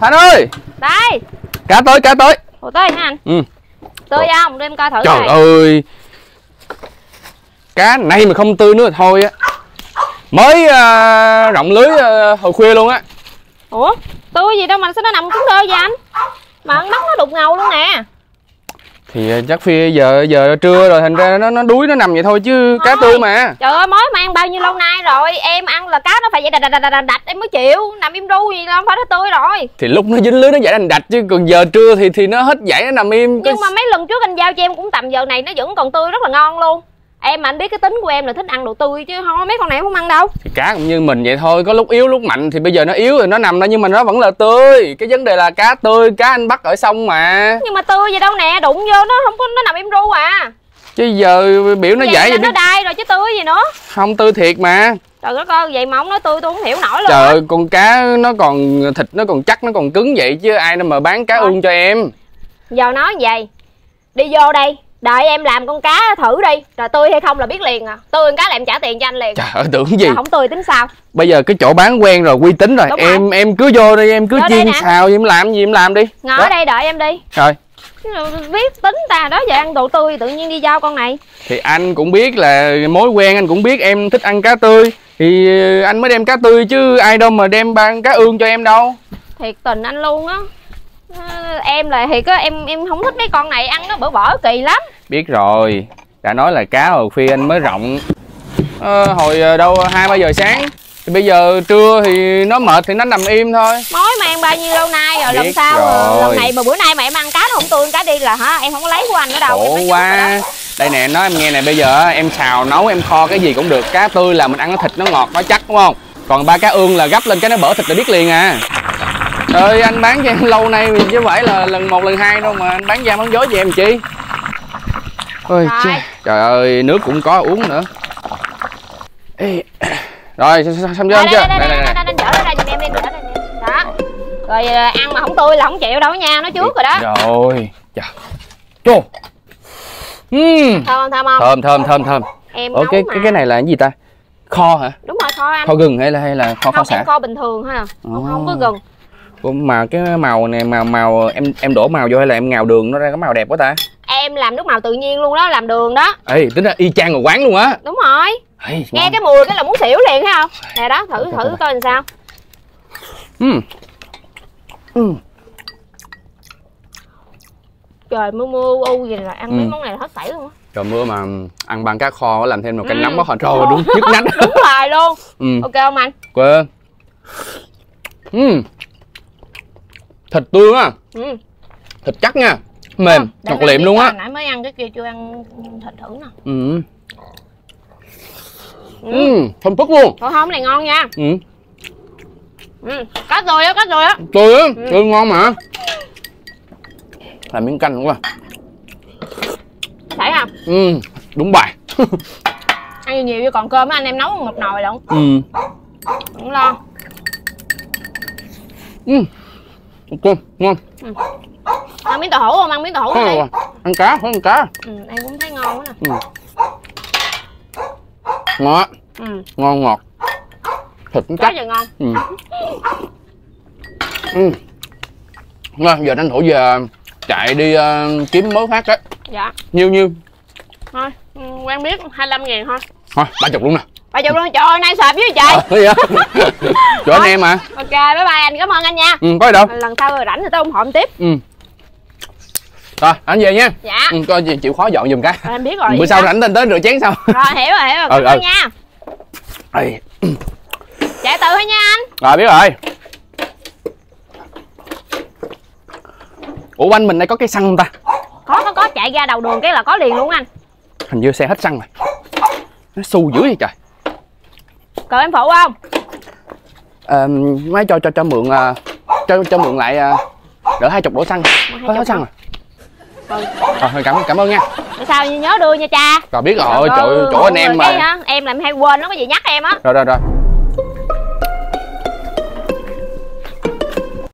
Thanh ơi! Đây! Cá tới cá tới. Ủa tới hả anh? Ừ. Tươi không? Đem coi thử Trời coi. ơi! Cá này mà không tươi nữa thôi á. Mới à, rộng lưới à, hồi khuya luôn á. Ủa? Tươi gì đâu mà sao nó nằm cứng đơ vậy anh? Mà ăn mắt nó đục ngầu luôn nè Thì à, chắc phi giờ giờ trưa rồi thành ra nó nó đuối nó nằm vậy thôi chứ cá Thôi. tươi mà. Trời ơi mới mà ăn bao nhiêu lâu nay rồi? Em ăn là cá nó phải vậy đạch đạch đạch đạch đạch em mới chịu. Nằm im ru gì đâu phải nó tươi rồi. Thì lúc nó dính lưới nó giải đành đạch chứ còn giờ trưa thì thì nó hết giải nó nằm im. Nhưng mà mấy lần trước anh giao cho em cũng tầm giờ này nó vẫn còn tươi rất là ngon luôn Em mà anh biết cái tính của em là thích ăn đồ tươi chứ thôi mấy con này em không ăn đâu. Thì cá cũng như mình vậy thôi có lúc yếu lúc mạnh thì bây giờ nó yếu rồi nó nằm đó nhưng mà nó vẫn là tươi. Cái vấn đề là cá tươi cá anh bắt ở sông mà. Nhưng mà tươi gì đâu nè đụng vô nó không có nó nằm im ru à. Chứ giờ biểu nó Vậy là vậy nó đai rồi chứ tươi gì nữa. Không tươi thiệt mà. Trời đất ơi vậy mà ông nói tươi tôi không hiểu nổi luôn trời ơi con cá nó còn thịt nó còn chắc nó còn cứng vậy chứ ai đâu mà bán cá ương cho em. Giờ nói vậy Đi vô đây Đợi em làm con cá thử đi. Rồi tươi hay không là biết liền à. Tươi con cá là em trả tiền cho anh liền. Trời ơi tưởng gì? Mà không tươi tính sao? Bây giờ cái chỗ bán quen rồi uy tín rồi. Đúng rồi. em em cứ vô đi em cứ Vô chiên xào gì em làm gì em làm đi. Ngồi ở đây đợi em đi. Rồi. Rồi Biết tính ta đó giờ ăn đồ tươi Tự nhiên đi giao con này. Thì anh cũng biết là mối quen anh cũng biết em thích ăn cá tươi. Thì anh mới đem cá tươi chứ ai đâu mà đem bán cá ương cho em đâu. Thiệt tình anh luôn á Ờ, Em là thiệt á em em không thích mấy con này ăn nó bở bở kỳ lắm. Biết rồi đã nói là cá hồi phi anh mới rộng. Ờ, hồi ờ, đâu hai ba giờ sáng thì bây giờ trưa thì nó mệt thì nó nằm im thôi. Mối mà ăn bao nhiêu lâu nay rồi lần Biết sau rồi. lần này mà bữa nay mà em ăn cá nó không tươi cá đi là hả em không có lấy của anh nữa đâu khổ quá. đây nè nói em nghe này bây giờ em xào nấu em kho cái gì cũng được cá tươi là mình ăn nó thịt nó ngọt nó chắc đúng không? Còn ba cá ương là gấp lên cái nó bở thịt là biết liền à ơi anh bán cho em lâu nay chứ không phải là lần một lần hai đâu mà anh bán ra bán dối cho em chi? Ôi cha, trời ơi nước cũng có uống nữa. Ê, rồi xong- chưa đây, chưa? đây, đây, đây dở ra giùm em đi, dở ra đó. Rồi ờ, ăn mà không tươi là không chịu đâu nha nói trước rồi đó. Rồi trời chô. Ừm, thơm không thơm không? Thơm thơm thơm thơm. Em Ủa nấu cái cái cái này là cái gì ta? Kho hả? Đúng rồi kho anh. Kho gừng hay là hay là kho kho không xả em kho bình thường thôi à không, không có gừng mà cái màu này màu màu em em đổ màu vô hay là em ngào đường nó ra cái màu đẹp quá ta? Em làm nước màu tự nhiên luôn đó làm đường đó. Ê tính ra y chang ở quán luôn á. Đúng rồi. Ê, nghe ngon. cái mùi cái là muốn xỉu liền thấy không? Nè đó thử thử coi làm sao. Ừm. Ừm. trời mưa mưa u gì là ăn mấy Ừ. món này là hết sảy luôn á. Trời mưa mà ăn bằng cá kho làm thêm một canh Ừ. nóng quá hồi trời đúng nhức nách đúng rồi luôn. Ừ. Ok không anh? Quên ừ thịt tươi á. Ừ. thịt chắc nha. Mềm Để ngọt liệm luôn á. nãy mới ăn cái kia chưa ăn thịt thử nè ừ. Ừ. ừ thơm phức luôn. Còn không này ngon nha. Ừ. Ừ. cá rồi á cá rồi á. Tươi á? Ừ. tươi ngon mà. Làm miếng canh quá thấy không? Ừ đúng bài. Ăn nhiều nhiều vô còn cơm á anh em nấu một nồi lận. Ừ. Không lo. Ừ ok ngon. Ăn miếng tàu hũ không? Ăn miếng tàu hũ Có đi. rồi. ăn cá phải ăn cá. Ừ, em cũng thấy ngon quá nè. Ngon á ừ. ngon ngọt. Thịt cũng chắc. Trời ngon. Ừ. Ừ. Ngon giờ anh thủ về chạy đi ờ, kiếm mối khác á. Dạ. Nhiêu nhiêu? Thôi ừ, quen biết 25 ngàn thôi. Thôi ba chục luôn nè bà chụp luôn. Trời ơi nay sợp với trời Ờ, cái chỗ anh em mà. Ok bye bye anh. Cảm ơn anh nha. Ừ có gì đâu. Lần sau rồi rảnh thì tôi ủng hộ em tiếp. Ừ. Rồi anh về nha. Dạ. Ừ, coi chị chịu khó dọn giùm cái. Rồi em biết rồi bữa sau rảnh tên tới rửa chén sau rồi hiểu rồi hiểu rồi. Ừ, ừ. nha. Ê, chạy từ thôi nha anh. Rồi biết rồi. Ủa anh mình đây có cây xăng không ta? Có có có. Chạy ra đầu đường cái là có liền luôn anh. Hình như xe hết xăng rồi. Nó xù dữ vậy trời cần em phụ không? Ờ, máy cho cho cho mượn à, cho cho mượn lại à, đỡ hai chục đổ xăng. Hết hết xăng rồi. Ừ. rồi cảm cảm ơn nha. Sao nhớ đưa nha cha. Rồi biết rồi. Trời trời chỗ anh em mà em làm hay quên nó có gì nhắc em á. Rồi rồi rồi